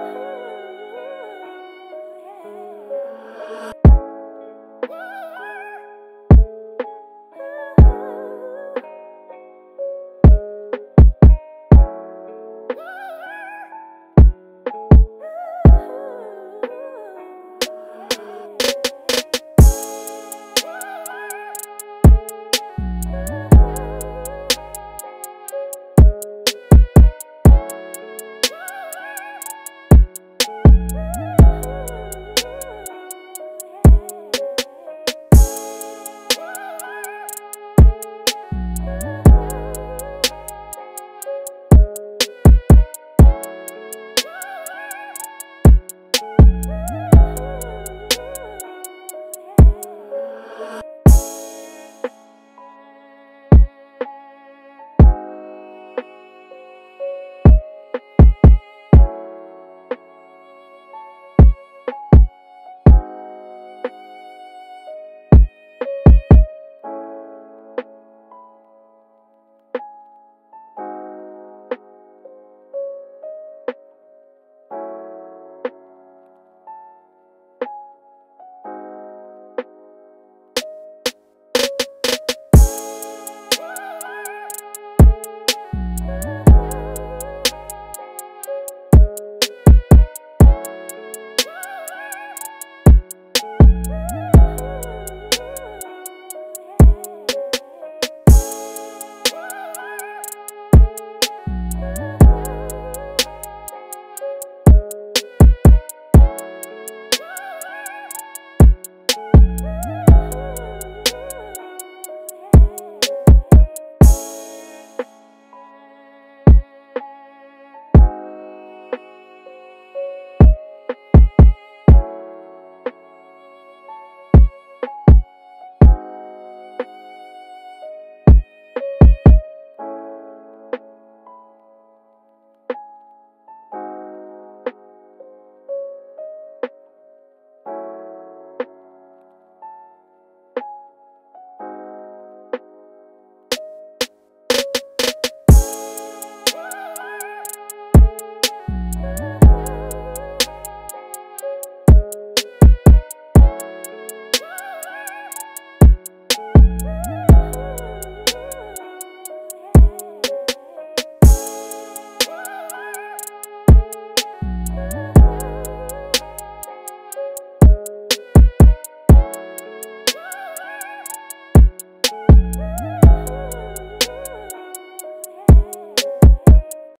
Ooh.